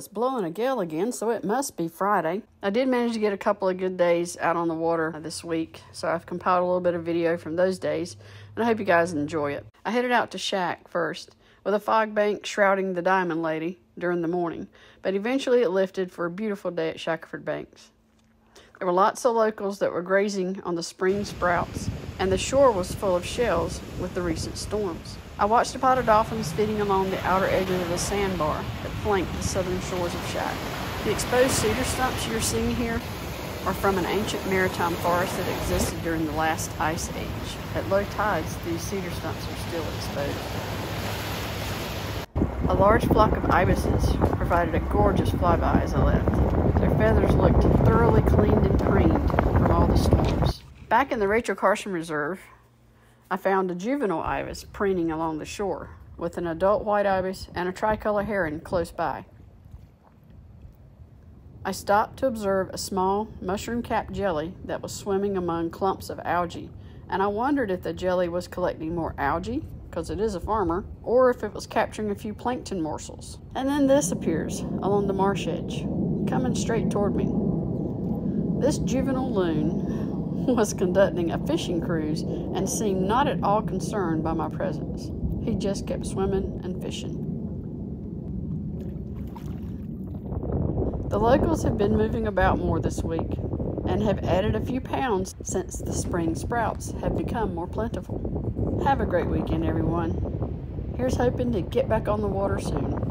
it's blowing a gale again, so it must be Friday. I did manage to get a couple of good days out on the water this week, so I've compiled a little bit of video from those days, and I hope you guys enjoy it. I headed out to Shack first, with a fog bank shrouding the Diamond Lady during the morning, but eventually it lifted for a beautiful day at Shackleford Banks. There were lots of locals that were grazing on the spring sprouts, and the shore was full of shells with the recent storms. I watched a pod of dolphins feeding along the outer edges of the sandbar that flanked the southern shores of Shack. The exposed cedar stumps you're seeing here are from an ancient maritime forest that existed during the last ice age. At low tides, these cedar stumps are still exposed. A large flock of ibises provided a gorgeous flyby as I left. Their feathers looked thoroughly cleaned and preened from all the storms. Back in the Rachel Carson Reserve, I found a juvenile ibis preening along the shore, with an adult white ibis and a tricolor heron close by. I stopped to observe a small mushroom capped jelly that was swimming among clumps of algae, and I wondered if the jelly was collecting more algae, because it is a farmer, or if it was capturing a few plankton morsels. And then this appears along the marsh edge, coming straight toward me. This juvenile loon was conducting a fishing cruise and seemed not at all concerned by my presence. He just kept swimming and fishing. The locals have been moving about more this week and have added a few pounds since the spring sprouts have become more plentiful. Have a great weekend, everyone. Here's hoping to get back on the water soon.